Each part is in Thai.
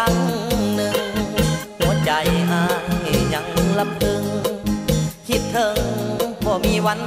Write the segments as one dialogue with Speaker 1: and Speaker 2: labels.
Speaker 1: ครั้งหนึ่ง หัวใจอายยังลำพึง คิดถึงพอมีวัน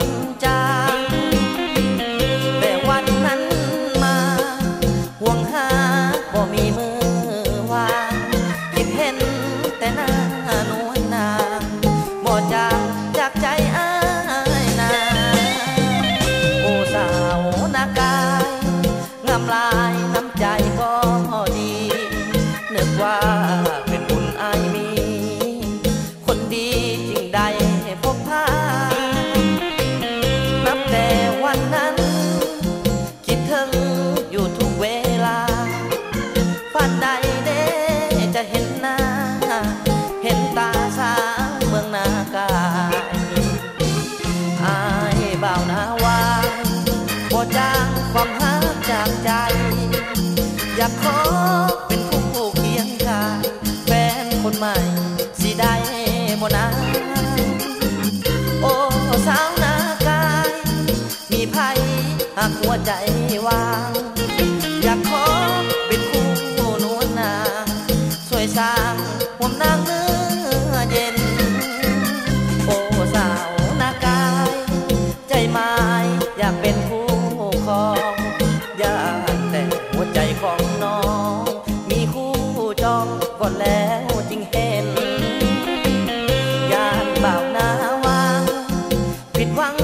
Speaker 1: อยากขอเป็นผู้เคียงกายแฟนคนใหม่สิได้บ่นะโอ้สาว ก็แล้วจึงเห็นยานเบาหน้าวางผิดหวัง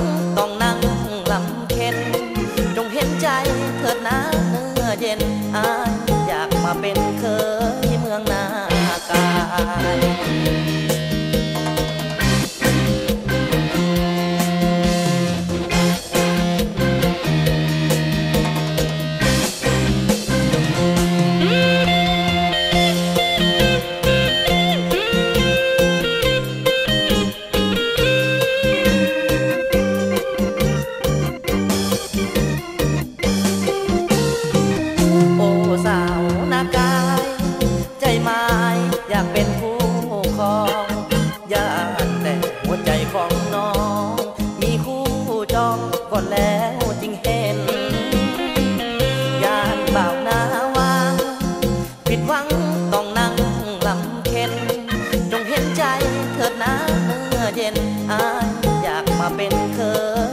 Speaker 1: เถิดนะเมื่อเย็นอายอยากมาเป็นเค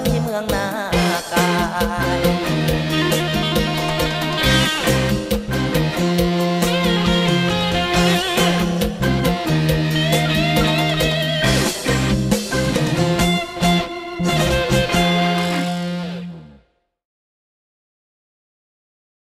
Speaker 1: ยเมืองนากาย